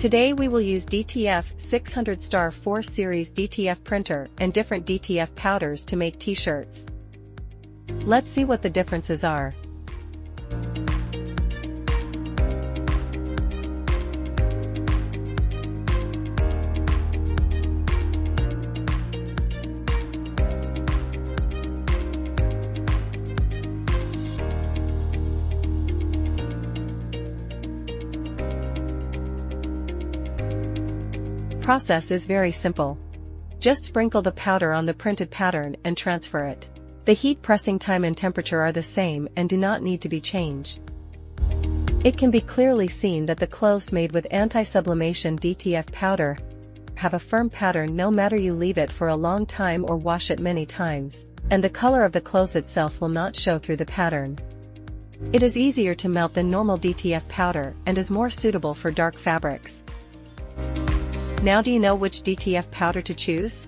Today we will use DTF 600 Star 4 Series DTF printer and different DTF powders to make t-shirts. Let's see what the differences are. The process is very simple. Just sprinkle the powder on the printed pattern and transfer it. The heat pressing time and temperature are the same and do not need to be changed. It can be clearly seen that the clothes made with anti-sublimation DTF powder have a firm pattern no matter you leave it for a long time or wash it many times, and the color of the clothes itself will not show through the pattern. It is easier to melt than normal DTF powder and is more suitable for dark fabrics. Now do you know which DTF powder to choose?